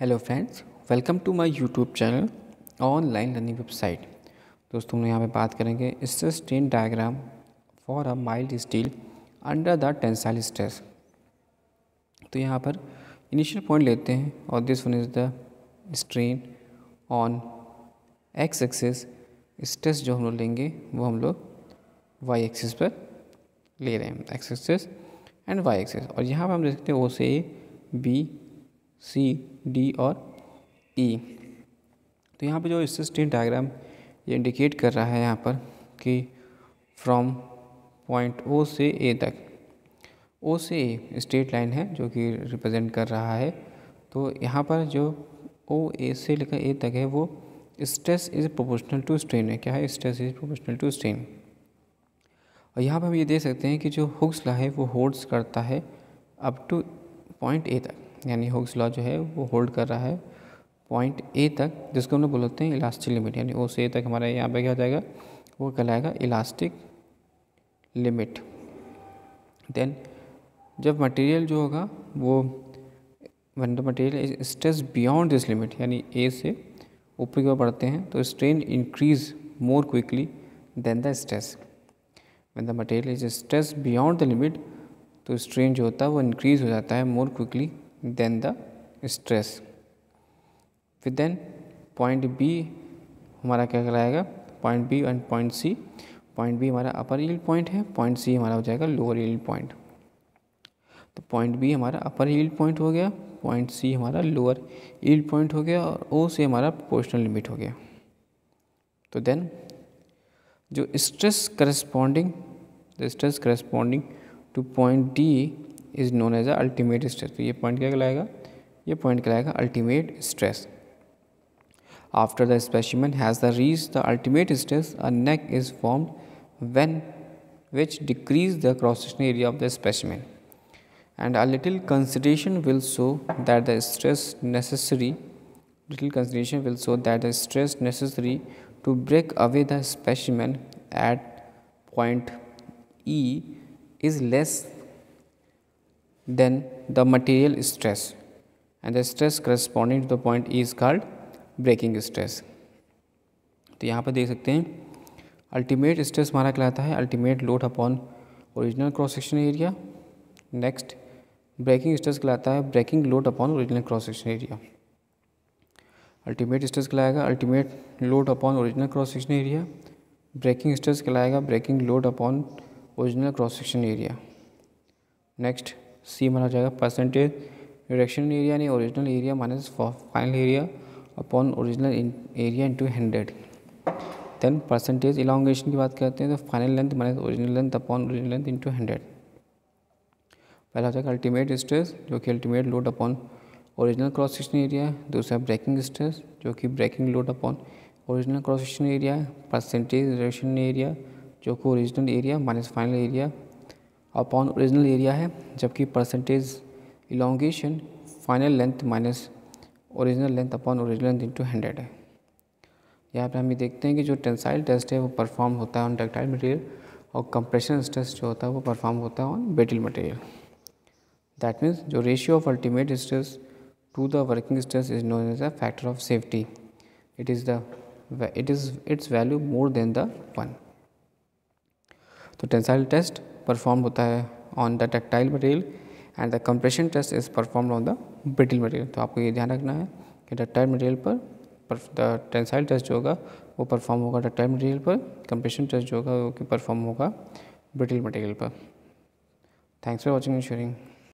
Hello friends, welcome to my YouTube channel online learning website. दोस्तों, हम यहाँ पे बात करेंगे strain diagram for a mild steel under the tensile stress. तो यहाँ पर इनिशियल पॉइंट लेते हैं और this one is the strain on x axis stress जो हम लोग लेंगे, वो हम लोग वाई एक्सिस पर ले रहे हैं x axis and y axis और यहाँ पर हम देख सकते हैं ओ से बी सी, डी और ई। e. तो यहाँ पे जो स्टेट डायग्राम ये इंडिकेट कर रहा है यहाँ पर कि फ्रॉम पॉइंट ओ से ए तक। ओ से ए स्ट्रेट लाइन है जो कि रिप्रेजेंट कर रहा है। तो यहाँ पर जो ओ ए से लेकर ए तक है वो stress is proportional to strain है। क्या है stress is proportional to strain और यहाँ पर हम ये देख सकते हैं कि जो हुक्स ला है वो होल्ड्स करता है अप टू पॉइंट ए तक। यानी होग्स लॉ जो है वो होल्ड कर रहा है पॉइंट ए तक, जिसको हम लोग बोलते हैं इलास्टिक लिमिट, यानी ओ से ए तक हमारा यहाँ पे क्या हो जाएगा, वो कहलाएगा इलास्टिक लिमिट। देन जब मटेरियल जो होगा, वो when the material stress beyond this limit यानी ए से ऊपर की ओर बढ़ते हैं तो strain increase more quickly than the stress when the material is stress beyond the limit तो स्ट्रेन जो होता है वो इंक्रीज हो जाता है more quickly than the stress फिर देन पॉइंट बी हमारा क्या कहलाएगा? Point B and point C point B हमारा अपर हील पॉइंट है पॉइंट सी हमारा हो जाएगा लोअर हील पॉइंट तो पॉइंट बी हमारा अपर हील पॉइंट हो गया पॉइंट सी हमारा लोअर हील पॉइंट हो गया और ओ से हमारा प्रोपोर्शनल लिमिट हो गया. तो देन जो stress corresponding stress corresponding to point D is known as a ultimate stress तो ये पॉइंट क्या कहलाएगा ये पॉइंट कहलाएगा ultimate stress after the specimen has the reach the ultimate stress a neck is formed when which decrease the cross section area of the specimen and a little consideration will show that the stress necessary little consideration will show that the stress necessary to break away the specimen at point E is less then the material stress. And the stress corresponding to the point is called breaking stress. तो यहाँ पर देख सकते हैं ultimate stress हमारा कहलाता है ultimate load upon original cross section area next breaking stress कहलाता है breaking load upon original cross section area ultimate stress कहलाएगा ultimate load upon original cross section area breaking stress कहलाएगा breaking load upon original cross section area next C माना जाएगा percentage reduction area यानी original area minus final area upon original area into hundred then percentage elongation की बात करते हैं तो final length minus original length upon original length into hundred पहला हो जाएगा अल्टीमेट स्ट्रेस जो कि ultimate load upon original cross section area दूसरा ब्रेकिंग स्ट्रेस जो कि breaking load upon original cross section area percentage reduction area जो कि original area minus final area upon original area है, जबकि percentage elongation final length minus original length upon original length into hundred है। यहाँ पे हम ये देखते हैं कि जो टेंसाइल टेस्ट है, वो परफॉर्म होता है ऑन डक्टाइल मटेरियल और कंप्रेशन स्ट्रेस जो होता है, वो परफॉर्म होता है on brittle material that means जो ratio of ultimate stress to the working stress is known as a factor of safety it is the it is its value more than the one तो tensile test perform होता है on the ductile material and the compression test is perform on the brittle material तो आपको ये ध्यान रखना है कि डक्टाइल मटेरियल पर द टेंसाइल टेस्ट जो होगा, वो परफॉर्म होगा डक्टाइल मटेरियल पर कंप्रेशन टेस्ट जो होगा, वो परफॉर्म होगा ब्रिटिल मटेरियल पर. Thanks for watching and sharing